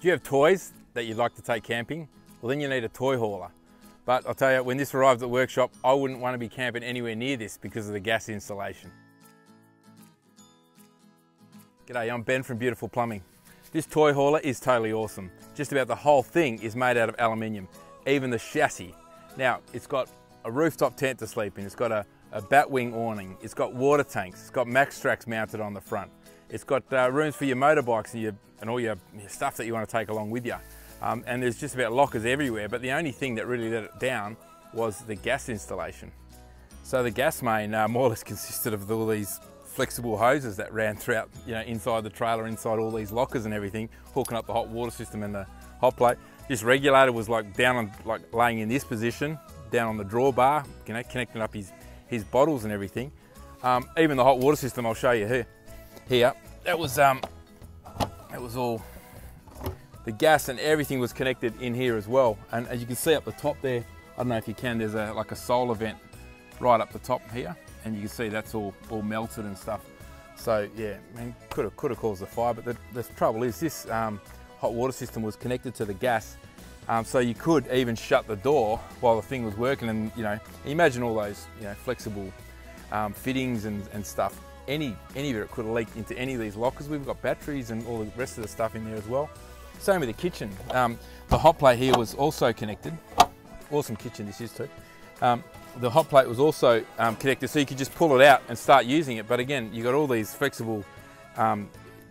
Do you have toys that you'd like to take camping? Well, then you need a toy hauler. But I'll tell you, when this arrived at the workshop, I wouldn't want to be camping anywhere near this because of the gas installation. G'day, I'm Ben from Beautiful Plumbing. This toy hauler is totally awesome. Just about the whole thing is made out of aluminium, even the chassis. Now, it's got a rooftop tent to sleep in, it's got a, a batwing awning, it's got water tanks, it's got Maxtrax mounted on the front, it's got uh, rooms for your motorbikes and, your, and all your, your, stuff that you want to take along with you. Um, and there's just about lockers everywhere, but the only thing that really let it down was the gas installation. So the gas main uh, more or less consisted of all these flexible hoses that ran throughout, you know, inside the trailer, inside all these lockers and everything, hooking up the hot water system and the hot plate. This regulator was like down on, like laying in this position, down on the drawbar, you know, connecting up his, his bottles and everything. Um, even the hot water system, I'll show you here. Here, that was um, that was all the gas and everything was connected in here as well. And as you can see up the top there, I don't know if you can, there's a like a solar vent right up the top here. And you can see that's all, all melted and stuff. So yeah, man, could have could have caused a fire, but the, the trouble is this um, hot water system was connected to the gas, um, so you could even shut the door while the thing was working. And you know, imagine all those you know flexible um, fittings and, and stuff. Any any of it could have leaked into any of these lockers. We've got batteries and all the rest of the stuff in there as well. Same with the kitchen. Um, the hot plate here was also connected. Awesome kitchen this is too. Um, the hot plate was also um, connected so you could just pull it out and start using it. But again, you got all these flexible um,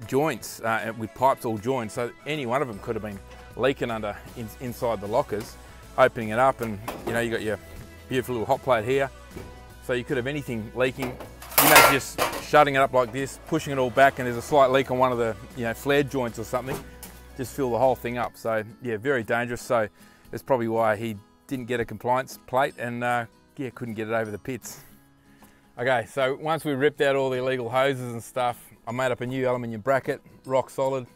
joints uh, with pipes all joined. So any one of them could have been leaking under in, inside the lockers, opening it up and you know, you got your beautiful little hot plate here. So you could have anything leaking. You know, just shutting it up like this, pushing it all back and there's a slight leak on one of the you know, flared joints or something just fill the whole thing up. So yeah, very dangerous. So that's probably why he didn't get a compliance plate and uh, yeah, couldn't get it over the pits. Okay, so once we ripped out all the illegal hoses and stuff, I made up a new aluminium bracket, rock solid.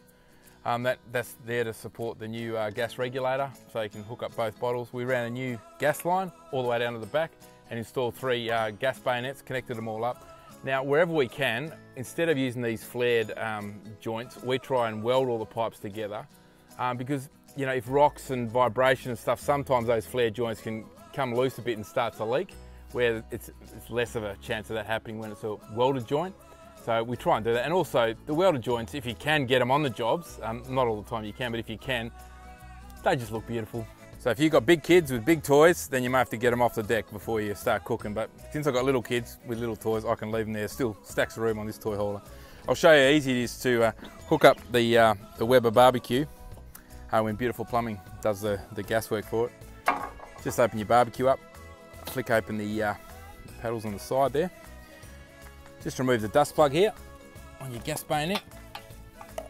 Um, that, that's there to support the new uh, gas regulator, so you can hook up both bottles. We ran a new gas line all the way down to the back and installed three uh, gas bayonets, connected them all up. Now, wherever we can, instead of using these flared um, joints, we try and weld all the pipes together um, because, you know, if rocks and vibration and stuff, sometimes those flared joints can come loose a bit and start to leak, where it's, it's less of a chance of that happening when it's a welded joint. So we try and do that. And also the welded joints, if you can get them on the jobs, um, not all the time you can, but if you can, they just look beautiful. So if you've got big kids with big toys, then you may have to get them off the deck before you start cooking. But since I've got little kids with little toys, I can leave them there. Still stacks of room on this toy hauler. I'll show you how easy it is to uh, hook up the, uh, the Weber barbecue uh, when Beautiful Plumbing does the, the gas work for it. Just open your barbecue up, flick open the, uh, the paddles on the side there. Just remove the dust plug here on your gas bayonet.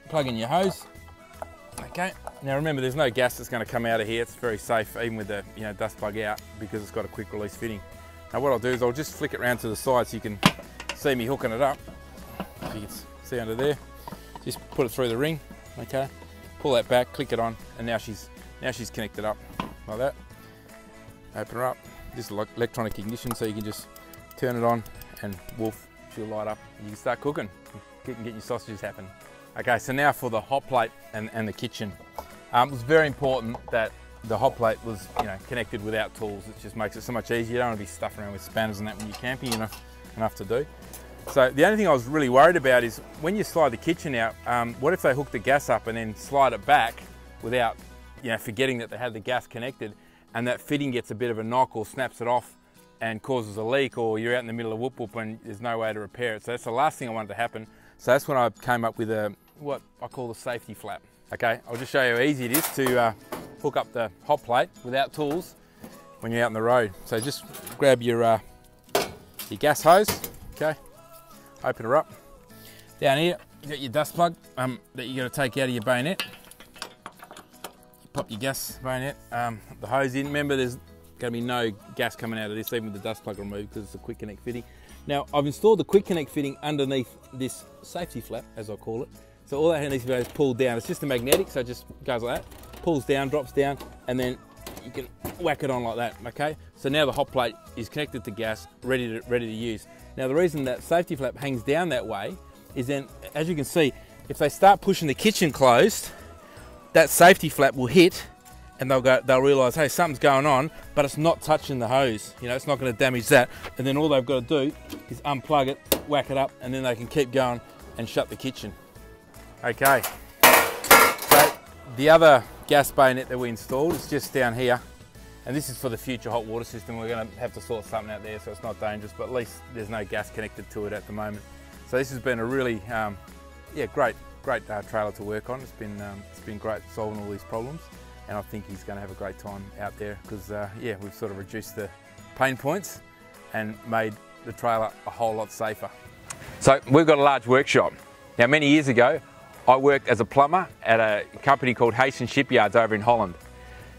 Plug in your hose. Okay, now remember there's no gas that's going to come out of here. It's very safe even with the you know, dust plug out because it's got a quick release fitting. Now what I'll do is I'll just flick it around to the side so you can see me hooking it up. You can see under there. Just put it through the ring, okay? Pull that back, click it on, and now she's now she's connected up like that. Open her up. This is electronic ignition, so you can just turn it on and woof, she'll light up. You can start cooking. Get, get your sausages happen. Okay, so now for the hot plate and, and the kitchen. Um, it was very important that the hot plate was you know, connected without tools. It just makes it so much easier. You don't want to be stuffing around with spanners and that when you're camping, you know, enough to do. So the only thing I was really worried about is when you slide the kitchen out, um, what if they hook the gas up and then slide it back without you know, forgetting that they had the gas connected and that fitting gets a bit of a knock or snaps it off and causes a leak or you're out in the middle of whoop whoop and there's no way to repair it. So that's the last thing I wanted to happen. So that's when I came up with a, what I call the safety flap. Okay, I'll just show you how easy it is to uh, hook up the hot plate without tools when you're out on the road. So just grab your, uh, your gas hose, okay, open her up. Down here, you got your dust plug um, that you're gonna take out of your bayonet. You pop your gas bayonet, um, the hose in. Remember there's gonna be no gas coming out of this even with the dust plug removed because it's a quick connect fitting. Now I've installed the quick connect fitting underneath this safety flap, as I call it. So all that needs to do is pull down. It's just a magnetic, so it just goes like that. Pulls down, drops down, and then you can whack it on like that, okay? So now the hot plate is connected to gas, ready to, ready to use. Now the reason that safety flap hangs down that way is then, as you can see, if they start pushing the kitchen closed, that safety flap will hit and they'll go they'll realize hey something's going on but it's not touching the hose. You know it's not going to damage that. And then all they've got to do is unplug it whack it up and then they can keep going and shut the kitchen. Okay. So the other gas bayonet that we installed is just down here. And this is for the future hot water system. We're going to have to sort something out there so it's not dangerous but at least there's no gas connected to it at the moment. So this has been a really um, yeah great great uh, trailer to work on. It's been um, it's been great solving all these problems and I think he's going to have a great time out there because uh, yeah we've sort of reduced the pain points and made the trailer a whole lot safer. So we've got a large workshop. Now many years ago I worked as a plumber at a company called Heesen Shipyards over in Holland.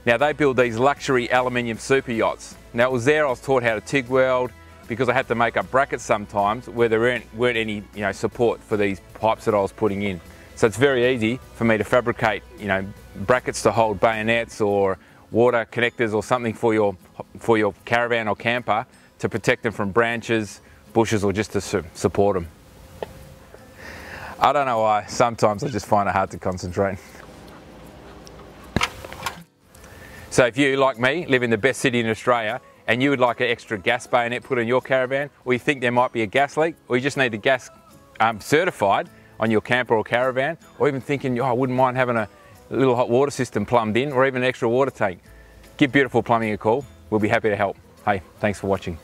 Now they build these luxury aluminium super yachts. Now it was there I was taught how to TIG weld because I had to make up brackets sometimes where there weren't, weren't any you know, support for these pipes that I was putting in. So it's very easy for me to fabricate, you know, brackets to hold bayonets or water connectors or something for your, for your caravan or camper to protect them from branches, bushes or just to su support them. I don't know why, sometimes I just find it hard to concentrate. So if you, like me, live in the best city in Australia and you would like an extra gas bayonet put in your caravan or you think there might be a gas leak or you just need the gas um, certified, on your camper or caravan, or even thinking, oh, I wouldn't mind having a little hot water system plumbed in, or even an extra water tank, give Beautiful Plumbing a call. We'll be happy to help. Hey, thanks for watching.